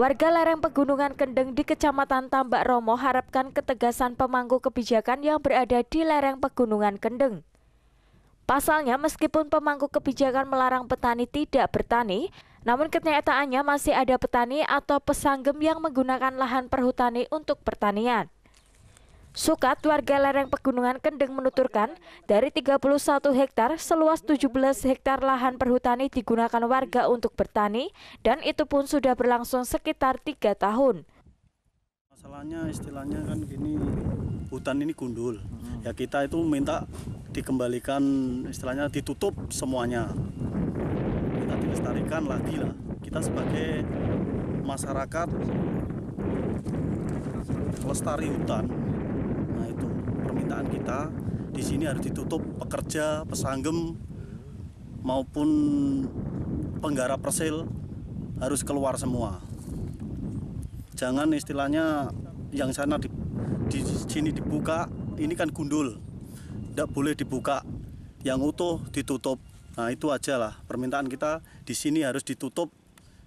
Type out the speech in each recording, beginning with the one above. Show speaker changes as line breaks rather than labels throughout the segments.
Warga lereng pegunungan Kendeng di Kecamatan Tambak Romo harapkan ketegasan pemangku kebijakan yang berada di lereng pegunungan Kendeng. Pasalnya, meskipun pemangku kebijakan melarang petani tidak bertani, namun kenyataannya masih ada petani atau pesanggem yang menggunakan lahan perhutani untuk pertanian. Sukat, warga lereng Pegunungan Kendeng menuturkan, dari 31 hektar, seluas 17 hektar lahan perhutani digunakan warga untuk bertani, dan itu pun sudah berlangsung sekitar tiga tahun.
Masalahnya istilahnya kan gini, hutan ini gundul. Ya kita itu minta dikembalikan istilahnya ditutup semuanya. Kita dilestarikan lagi lah. Kita sebagai masyarakat lestari hutan permintaan kita di sini harus ditutup pekerja, pesanggem maupun penggarap persil harus keluar semua. Jangan istilahnya yang sana di, di sini dibuka, ini kan gundul, tidak boleh dibuka. Yang utuh ditutup. Nah itu aja lah permintaan kita di sini harus ditutup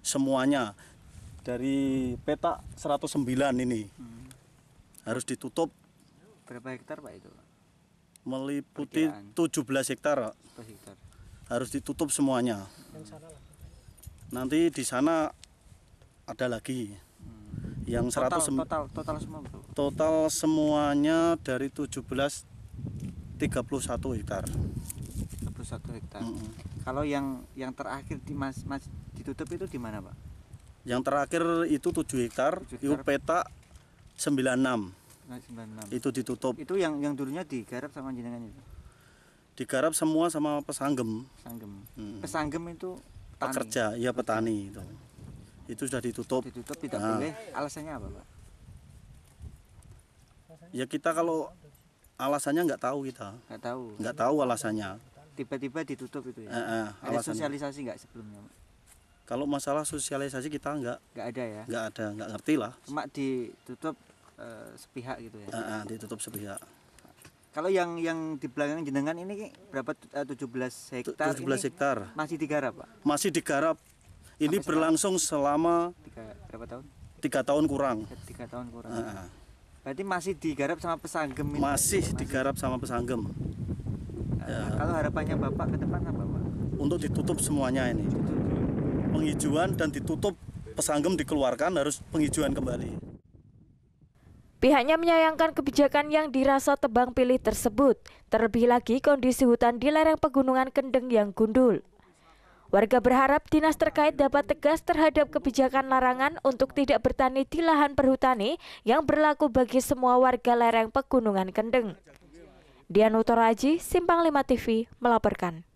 semuanya dari peta 109 ini hmm. harus ditutup
Berapa hektar Pak itu?
Meliputi Perkiraan. 17 hektar. hektar. Harus ditutup semuanya. Nanti di sana ada lagi. Hmm. Yang
total, 100 total total semua bro.
Total semuanya dari 17 31 hektar.
31 hektar. -hmm. Kalau yang yang terakhir di mas, mas ditutup itu di mana, Pak?
Yang terakhir itu 7 hektar, 7 hektar. itu peta 96.
96.
Itu ditutup.
Itu yang yang dulunya digarap sama jenengan itu.
Digarap semua sama pesanggem.
Pesanggem. Hmm. Pesanggem itu
petani. pekerja, ya petani itu. Itu sudah ditutup.
Ditutup tidak nah. boleh. Alasannya apa, Pak?
Ya kita kalau alasannya nggak tahu kita.
Nggak tahu.
Nggak tahu alasannya.
Tiba-tiba ditutup itu ya.
Eh, eh,
ada sosialisasi nggak sebelumnya, Pak?
Kalau masalah sosialisasi kita nggak.
Nggak ada ya.
Nggak ada, nggak ngerti lah.
Cuma ditutup uh, sepihak gitu ya. Uh,
uh, ditutup sepihak.
Kalau yang yang di belakang jenengan ini berapa uh, 17 hektar?
17 hektar.
Masih digarap, Pak?
Masih digarap. Ini Sampai berlangsung selama
tiga, berapa tahun?
Tiga tahun kurang.
Tiga tahun kurang. Uh, Berarti masih digarap sama pesanggem ini?
Masih, masih digarap sama pesanggem. Uh,
ya. Kalau harapannya Bapak ke depan apa, Pak?
Untuk ditutup semuanya ini. Penghijauan dan ditutup pesanggem dikeluarkan harus penghijauan kembali.
Pihaknya menyayangkan kebijakan yang dirasa tebang pilih tersebut, terlebih lagi kondisi hutan di lereng pegunungan Kendeng yang gundul. Warga berharap dinas terkait dapat tegas terhadap kebijakan larangan untuk tidak bertani di lahan perhutani yang berlaku bagi semua warga lereng pegunungan Kendeng. Dian Utoraji, Simpang 5 TV, melaporkan.